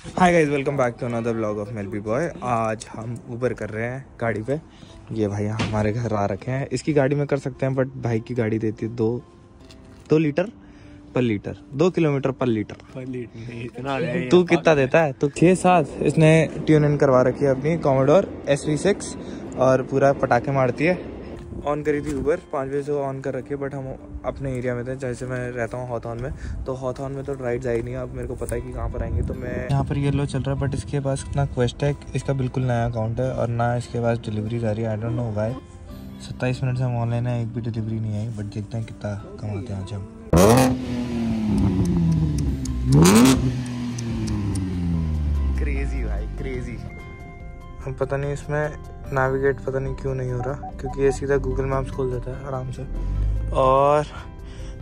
Hi guys welcome back to another vlog of melby boy आज हम Uber कर रहे हैं गाड़ी पे। ये भाई हमारे घर आ रखे हैं। इसकी गाड़ी में कर सकते हैं बट भाई की गाड़ी देती है दो दो लीटर पर लीटर दो किलोमीटर पर लीटर तू कितना देता है? तू छः सात। इसने ट्यून इन करवा रखी है अपनी कॉमोडोर एस वी सिक्स और पूरा पटाखे मारती है। ऑन करी थी ऊबर पाँच बजे से ऑन कर रखी है बट हम अपने एरिया में थे जैसे मैं रहता हूँ हॉथॉन में तो हॉथॉन में तो राइड जाए नहीं है अब मेरे को पता है कि कहाँ पर आएँगे तो मैं यहाँ पर ये लो चल रहा है बट इसके पास इतना क्वेस्ट है इसका बिल्कुल नया अकाउंट है और ना इसके पास डिलीवरी आ रही है आई डोंट नो वाई सत्ताईस मिनट से हम ऑनलाइन है एक भी डिलीवरी नहीं आई बट देखते हैं कितना कमाते हैं आज हम. क्रेजी भाई क्रेजी हम पता नहीं इसमें नेविगेट पता नहीं क्यों नहीं हो रहा क्योंकि ये सीधा गूगल मैप्स खोल देता है आराम से और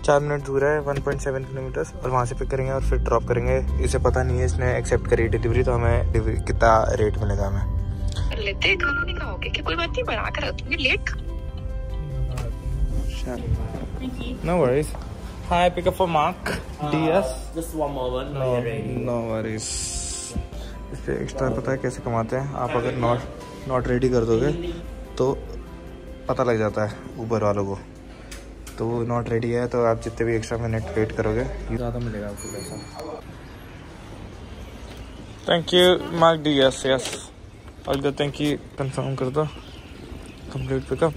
चार मिनट दूर है 1.7 किलोमीटर और वहाँ से पिक करेंगे और फिर ड्रॉप करेंगे इसे पता नहीं है इसने एक्सेप्ट करी डिलीवरी तो हमें कितना रेट मिलेगा हमें लेते खाना नहीं खाओगे कि कोई बात नहीं बना कर रखोगे late No worries. Hi, pick up for Mark. Uh, DS. Just one moment. No, No, no worries. इस पर एक्स्ट्रा पता है कैसे कमाते हैं? आप अगर नॉट नॉट रेडी कर दोगे तो पता लग जाता है ऊबर वालों को। तो वो नॉट रेडी है तो आप जितने भी एक्स्ट्रा मिनट वेट करोगे ज़्यादा मिलेगा आपको पैसा। Thank you Mark D yes yes और थैंक यू कंफर्म कर दो। कंप्लीट पिकअप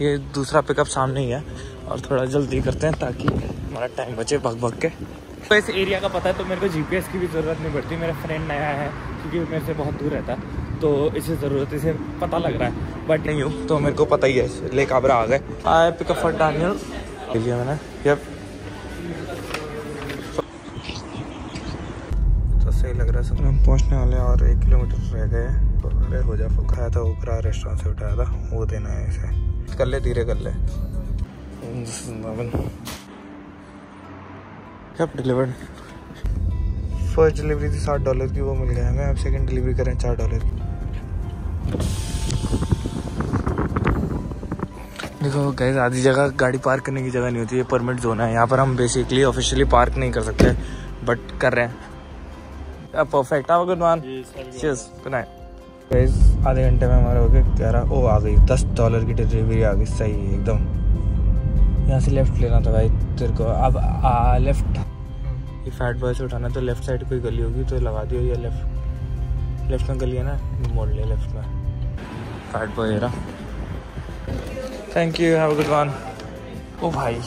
ये दूसरा पिकअप सामने ही है और थोड़ा जल्दी करते हैं ताकि हमारा टाइम बचे भग भग के। तो इस एरिया का पता है तो मेरे को जीपीएस की भी ज़रूरत नहीं पड़ती। मेरा फ्रेंड नया है क्योंकि मेरे से बहुत दूर रहता। है तो इसे ज़रूरत इसे पता लग रहा है। बट नहीं हूँ तो मेरे को पता ही है ले काबरा आ गए। आए पिकअप फॉर डैनियल ले लिया मैंने यप तो सही लग रहा है सब। हम पहुँचने वाले और एक किलोमीटर रह गए तो अरे हो जा खाया था ओकरा रेस्टोरेंट से उठाया था। वो देना है इसे। कर ले धीरे कर ले। कब डिलीवर्ड फ़र्स्ट डिलीवरी थी साठ डॉलर की वो मिल गया हमें। अब सेकंड डिलीवरी करें चार डॉलर की। देखो गैस आधी जगह गाड़ी पार्क करने की जगह नहीं होती है परमिट जोन है। यहाँ पर हम बेसिकली ऑफिशियली पार्क नहीं कर सकते बट कर रहे हैं। परफेक्ट आप गुड मान चीज़ गुड नाइट गैस आधे घंटे में हमारा हो गया ग्यारह। ओ आ गई। दस डॉलर की डिलीवरी आ गई। सही है एकदम। यहाँ से लेफ़्ट लेना था भाई तेरे को। अब आ, लेफ़्ट ये फैट बॉय से उठाना तो लेफ़्ट साइड कोई गली होगी तो लगा दियो ये लेफ़्ट लेफ़्ट में गली है ना? मोड़ ले लेफ़्ट में। फैट बॉय रहा thank you have good one ओ भाई।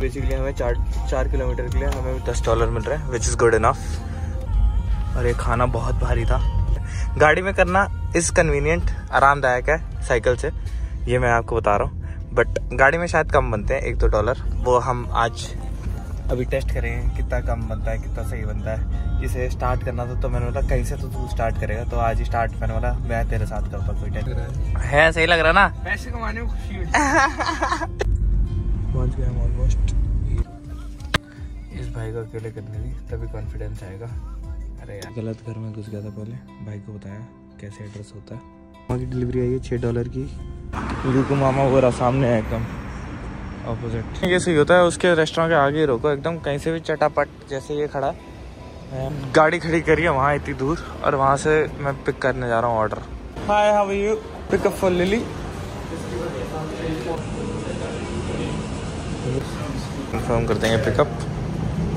बेसिकली हमें चार चार किलोमीटर के लिए हमें दस डॉलर मिल रहे हैं विच इज़ गुड इनफ और ये खाना बहुत भारी था। गाड़ी में करना इज़ कन्वीनियंट आरामदायक है साइकिल से। ये मैं आपको बता रहा हूँ। बट गाड़ी में शायद कम बनते हैं एक दो डॉलर वो हम आज अभी टेस्ट करेंगे कितना कम बनता है कितना सही बनता है। इसे स्टार्ट करना था तो मैंने बोला कहीं से तो तू स्टार्ट करेगा। तो आज ही स्टार्ट मैंने बोला मैं तेरे साथ करता कोई टेस्ट है सही लग रहा ना? पैसे कमाने में खुशी पहुँच गए हम ऑलमोस्ट इस भाई को अकेले करने दी तभी कॉन्फिडेंस आएगा। अरे यार। गलत घर में घुस गया था पहले भाई को बताया कैसे एड्रेस होता है। की डिलीवरी आई है छः डॉलर की। रुको मामा वो रहा सामने है एकदम। ऑपोजिट कैसे ही होता है, उसके रेस्टोरेंट के आगे ही रोको, एकदम कहीं से भी चटापट जैसे ये खड़ा। है गाड़ी खड़ी करी है, वहाँ इतनी दूर, और वहाँ से मैं पिक करने जा रहा हूँ order hi how you pickup for Lily confirm कर देंगे पिकअप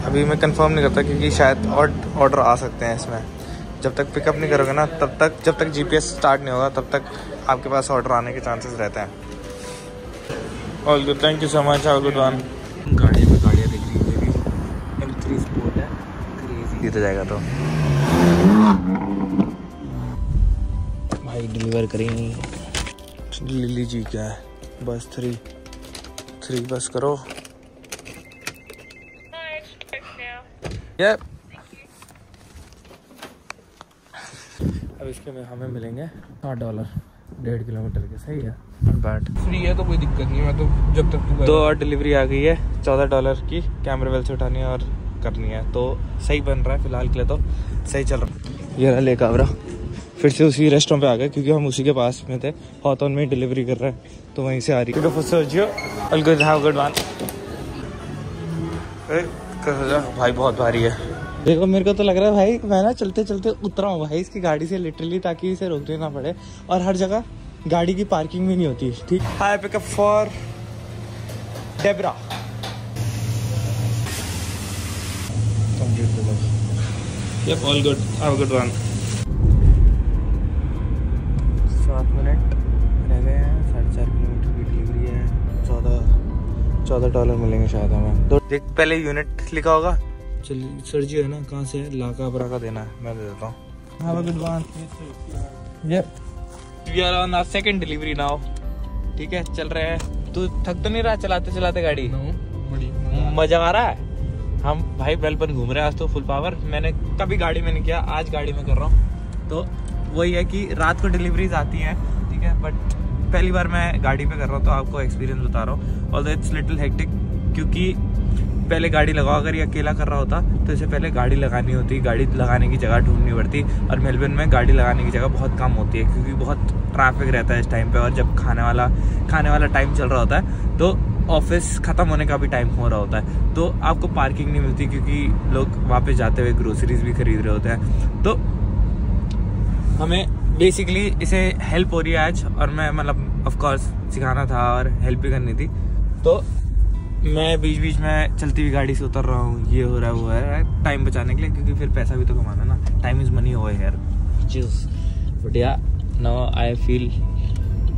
अभी मैं कंफर्म नहीं करता, क्योंकि शायद ऑर्डर आ सकते हैं इसमें। जब तक पिकअप नहीं करोगे ना तब तक जब तक जीपीएस स्टार्ट नहीं होगा तब तक आपके पास ऑर्डर आने के चांसेस रहते हैं। All good thank you so much all good one गाड़ी में गाड़ियाँ दिख रही है मेरी एम थ्री स्पोर्ट है। क्रेजी तो जाएगा तो। भाई डिलीवर करेंगे। लिली जी क्या है? बस थ्री थ्री बस करो। Yep. अब इसके में हमें मिलेंगे साठ डॉलर डेढ़ किलोमीटर के सही है? बैट फ्री है तो कोई दिक्कत नहीं मैं तो जब तक तू दो और डिलीवरी आ गई है चौदह डॉलर की कैमरे वेल से उठानी है और करनी है तो सही बन रहा है फ़िलहाल के लिए तो सही चल रहा है। ये रहा ले काबरा फिर से उसी रेस्टोरेंट पे आ गए क्योंकि हम उसी के पास में थे हॉथॉन में डिलीवरी कर रहे हैं तो वहीं से आ रही है। गुड वन दिक्कत हो भाई बहुत भारी है। देखो मेरे को तो लग रहा है भाई मैं ना चलते चलते उतरा हूँ भाई इसकी गाड़ी से लिटरली ताकि इसे रोकने ना पड़े। और हर जगह गाड़ी की पार्किंग भी नहीं होती ठीक? Hi pickup for Debra Yep, all good. Have a good one. सात मिनट रह गए हैं साढ़े चार किलोमीटर की डिलीवरी है। चौदह चौदह डॉलर मिलेंगे शायद हमें। तो देख पहले यूनिट लिखा होगा। चल सर जी है ना कहाँ से है? लाका बराका देना है मैं दे देता हूँ। Have a good one yep we are on our second delivery now ठीक है चल रहे हैं। तू थक तो नहीं रहा चलाते चलाते गाड़ी? मज़ा आ रहा है। हम भाई बेलपन घूम रहे हैं आज तो फुल पावर मैंने कभी गाड़ी में नहीं किया आज गाड़ी में कर रहा हूँ। तो वही है कि रात को डिलीवरीज आती हैं ठीक है? बट पहली बार मैं गाड़ी पे कर रहा हूँ तो आपको एक्सपीरियंस बता रहा हूँ। और इट्स लिटिल हेक्टिक क्योंकि पहले गाड़ी लगाओ, अगर ये अकेला कर रहा होता तो इसे पहले गाड़ी लगानी होती, गाड़ी लगाने की जगह ढूंढनी पड़ती, और मेलबर्न में गाड़ी लगाने की जगह बहुत कम होती है, क्योंकि बहुत ट्रैफ़िक रहता है इस टाइम पे, और जब खाने वाला खाने वाला टाइम चल रहा होता है तो ऑफ़िस ख़त्म होने का भी टाइम हो रहा होता है तो आपको पार्किंग नहीं मिलती, क्योंकि लोग वापस जाते हुए ग्रोसरीज भी खरीद रहे होते हैं। तो हमें बेसिकली इसे हेल्प हो रही है आज, और मैं मतलब ऑफकोर्स सिखाना था और हेल्प भी करनी थी। तो मैं बीच बीच में चलती हुई गाड़ी से उतर रहा हूँ ये हो रहा है वो है टाइम बचाने के लिए क्योंकि फिर पैसा भी तो कमाना ना टाइम इज़ मनी हो यार चीज़ but yeah now I feel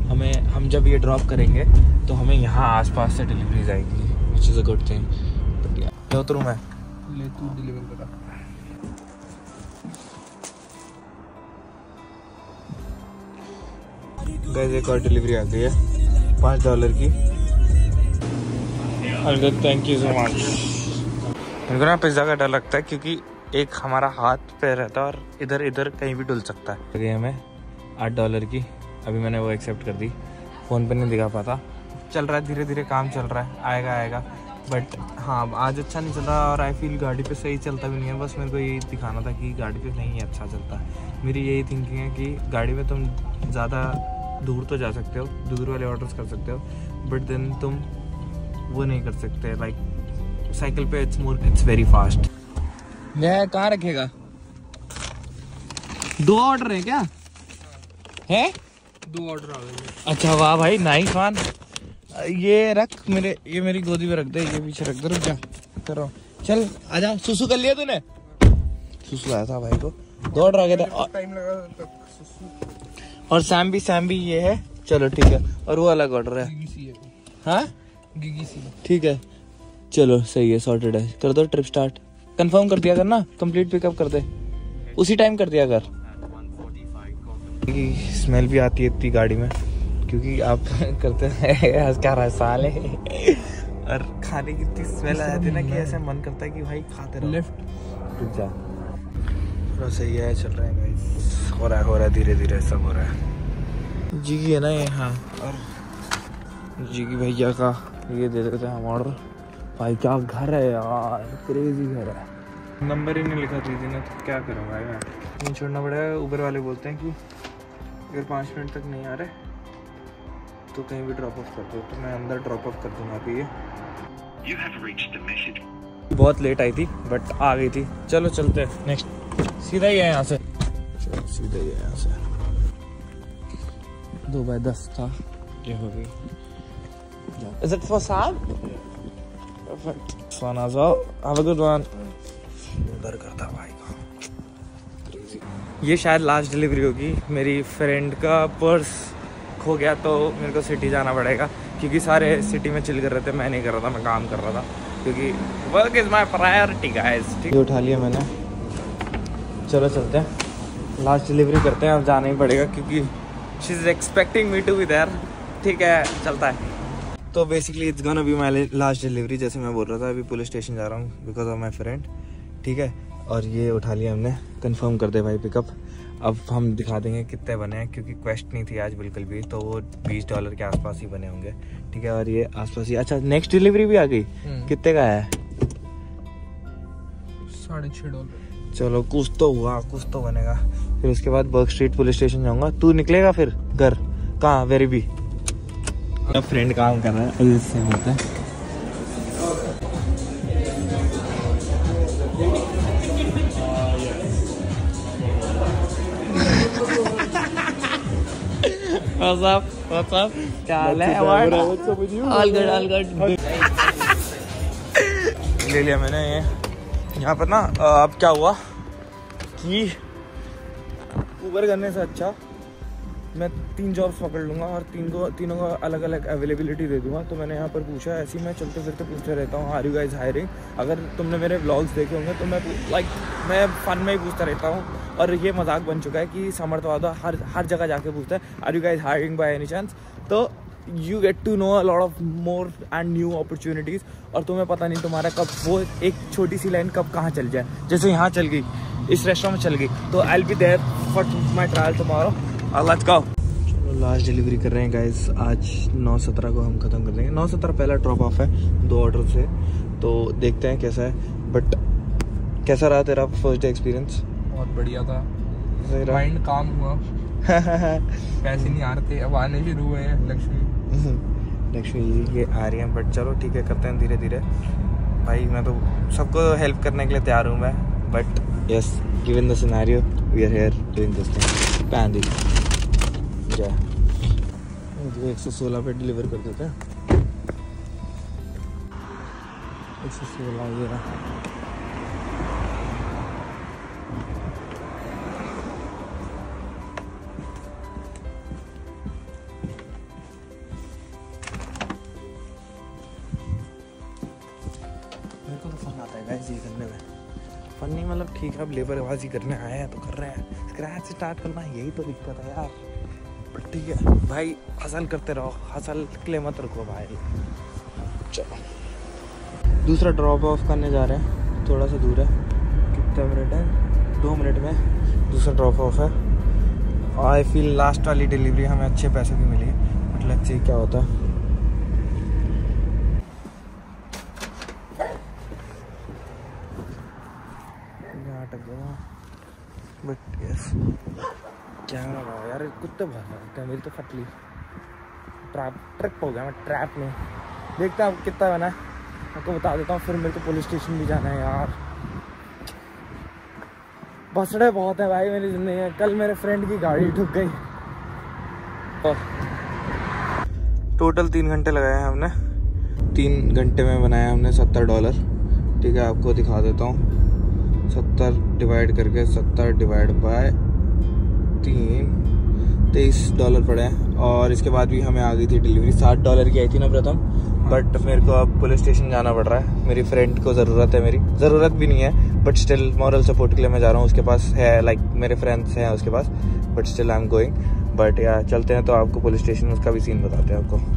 हमें हम जब ये ड्रॉप करेंगे तो हमें यहाँ आसपास से डिलीवरीज आएगी which is a good thing but yeah मैं उतरूँ मैं? ले तू डिलीवर करा। गैस एक और डिलीवरी आ गई है पाँच डॉलर की। थैंक यू सो मच मेरे को ना पिज़्ज़ा का डर लगता है क्योंकि एक हमारा हाथ पे रहता है और इधर इधर कहीं भी डुल सकता है। गई हमें आठ डॉलर की, अभी मैंने वो एक्सेप्ट कर दी। फ़ोन पे नहीं दिखा पाता। चल रहा है, धीरे धीरे काम चल रहा है। आएगा आएगा। बट हाँ आज अच्छा नहीं चल रहा और आई फील गाड़ी पे सही चलता भी नहीं है। बस मेरे को यही दिखाना था कि गाड़ी पे नहीं अच्छा चलता। मेरी यही थिंकिंग है कि गाड़ी में तुम ज़्यादा दूर तो जा सकते हो, दूर वाले ऑर्डर्स कर सकते हो। बट देन तुम वो नहीं कर सकते लाइक साइकिल पे it's more it's very fast मैं कहाँ रखेगा? दो ऑर्डर है क्या? है? दो ऑर्डर आ गए। अच्छा वाह भाई नाइस वन ये रख मेरे ये मेरी गोदी में रख दे ये पीछे रख दे रुक जा करो चल आजा सुसु कर लिया तूने? सुसु आया था भाई को। दो ऑर्डर आ गए थे और- टाइम लगा और सैम भी सैम भी ये है। चलो ठीक है और वो अलग ऑर्डर है। है। हाँ? ठीक है। चलो सही है सॉर्टेड है। कर दो ट्रिप स्टार्ट कंफर्म कर दिया कर ना? कंप्लीट पिकअप कर दे। उसी टाइम कर दिया कर। स्मेल भी आती है इतनी गाड़ी में क्योंकि आप करते हैं क्या रहा है साले और खाने की इतनी स्मेल आ जाती है ना कि ऐसे मन करता है कि भाई खाते रहो। लेफ़्ट रुक जा। थोड़ा सही है चल रहे हैं गाइस हो रहा है हो रहा है धीरे धीरे सब हो रहा है। जी है ना ये हाँ और जी की भैया का ये दे देते हैं हम ऑर्डर भाई क्या घर है यार? क्रेजी घर है। नंबर ही नहीं लिखा दीदी ने तो क्या करूँ भाई मैं? नहीं छोड़ना पड़ेगा उबर वाले बोलते हैं कि अगर पाँच मिनट तक नहीं आ रहे तो कहीं भी ड्रॉप ऑफ़ कर दो। तो मैं अंदर ड्रॉप ऑफ़ कर दूँगा अभी ये बहुत लेट आई थी बट आ गई थी। चलो चलते हैं। नेक्स्ट सीधा ही है यहाँ से। चलो सीधा ही है यहाँ से। दो बाय दस था। ये हो गई। Is it for Sam? Perfect. Fun as well. Have a good one. भाई का ये शायद लास्ट डिलीवरी होगी। मेरी फ्रेंड का पर्स खो गया तो मेरे को सिटी जाना पड़ेगा। क्योंकि सारे सिटी में चिल कर रहे थे। मैं नहीं कर रहा था मैं काम कर रहा था। क्योंकि work is my priority guys ठीक? उठा लिया मैंने। चलो चलते हैं। लास्ट डिलीवरी करते हैं। अब जाना ही पड़ेगा क्योंकि she is expecting me to be there ठीक है चलता है। तो basically it's gonna be my last delivery जैसे मैं बोल रहा था अभी पुलिस स्टेशन जा रहा हूँ बिकॉज़ ऑफ़ माई फ्रेंड ठीक है? और ये उठा लिया हमने कंफर्म कर दे भाई पिकअप अब हम दिखा देंगे कितने बने हैं क्योंकि क्वेस्ट नहीं थी आज बिल्कुल भी तो वो बीस डॉलर के आसपास ही बने होंगे ठीक है? और ये आसपास ही अच्छा नेक्स्ट डिलीवरी भी आ गई। हम्म। कितने का है? साढ़े छः डॉलर चलो कुछ तो हुआ कुछ तो बनेगा। फिर उसके बाद बर्ग स्ट्रीट पुलिस स्टेशन जाऊँगा। तू निकलेगा फिर? घर? कहाँ? वेरी भी मेरा फ्रेंड काम कर रहा है से होता है। ले लिया मैंने ये। यहाँ पर ना अब क्या हुआ कि ऊबर करने से अच्छा। मैं तीन जॉब्स पकड़ लूँगा और तीन को तीनों को अलग अलग अवेलेबिलिटी दे दूँगा। तो मैंने यहाँ पर पूछा, ऐसे ही मैं चलते फिरते पूछते रहता हूँ आर यू गाइज़ हायरिंग अगर तुमने मेरे ब्लॉग्स देखे होंगे तो मैं लाइक मैं फन में ही पूछता रहता हूँ। और ये मज़ाक बन चुका है कि समर्थ वादा हर हर जगह जाके पूछता है are you guys hiring by any chance तो you get to know a lot of more and new opportunities और तुम्हें पता नहीं तुम्हारा कब वो एक छोटी सी लाइन कब कहाँ चल जाए। जैसे यहाँ चल गई, इस रेस्टोरेंट में चल गई। तो I'll be there for my trial tomorrow let's go चलो लास्ट डिलीवरी कर रहे हैं गाइस आज 9:17 को हम ख़त्म कर देंगे। 9:17 पहला ड्रॉप ऑफ़ है दो ऑर्डर से। तो देखते हैं कैसा है। बट कैसा रहा तेरा फ़र्स्ट डे एक्सपीरियंस बहुत बढ़िया था। माइंड काम हुआ। पैसे नहीं आ रहे थे अब आने शुरू हुए हैं लक्ष्मी। लक्ष्मी जी ये आ रही हैं बट चलो ठीक है करते हैं धीरे धीरे। भाई मैं तो सबको हेल्प करने के लिए तैयार हूँ मैं but yes given the scenario we are here doing this thing pan दी जय एक सौ सोलह पे डिलीवर कर देते हैं। एक सौ सोलह ये रहा। तो फन है फन नहीं मतलब ठीक है, अब लेबरबाजी करने आए हैं तो कर रहे हैं। स्क्रैच स्टार्ट करना यही तो दिक्कत है यार। ठीक है। भाई, हसल करते रहो। हसल के लिए मत रुको भाई। चलो। दूसरा ड्रॉप ऑफ़ करने जा रहे हैं। थोड़ा सा दूर है। कितना मिनट है? दो मिनट में दूसरा ड्रॉप ऑफ़ है। आई फील लास्ट वाली डिलीवरी हमें अच्छे पैसे की मिली। मतलब सी क्या होता है यहाँ अटक गया बट यस यार कुत्ते बहुत लगते हैं, मेरी तो फटली ट्रैप, ट्रिप हो गया मैं ट्रैप में। देखते हैं कितना बना आपको बता देता हूँ, फिर मेरे को पुलिस स्टेशन भी जाना है यार। बसड़े बहुत है भाई मेरी ज़िंदगी में। कल मेरे फ्रेंड की गाड़ी ठुक गई। टोटल तीन घंटे लगाए हैं हमने। तीन घंटे में बनाया हमने सत्तर डॉलर ठीक है, आपको दिखा देता हूँ। सत्तर डिवाइड करके सत्तर डिवाइड बाय तीन। तेईस डॉलर पड़े हैं। और इसके बाद भी हमें आ गई थी डिलीवरी साठ डॉलर की आई थी ना प्रथम। बट मेरे को अब पुलिस स्टेशन जाना पड़ रहा है। मेरी फ्रेंड को ज़रूरत है मेरी। ज़रूरत भी नहीं है बट स्टिल मॉरल सपोर्ट के लिए मैं जा रहा हूँ। उसके पास है लाइक like, मेरे फ्रेंड्स हैं उसके पास। But still I am going but yeah चलते हैं तो आपको पुलिस स्टेशन उसका भी सीन बताते हैं आपको।